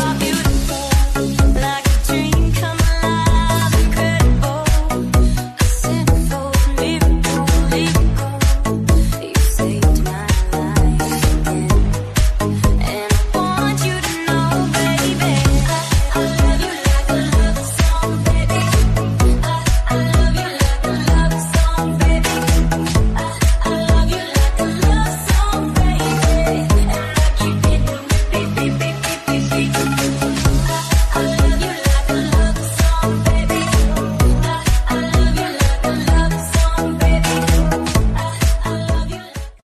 about the